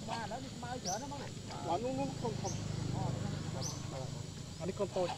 ស្មាឥឡូវនេះស្មៅច្រើនណាស់បងណាឡើងងងងធំធំអានេះកូនតូច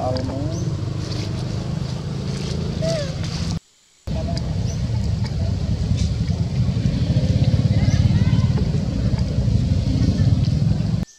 មកឲ្យហ្នឹង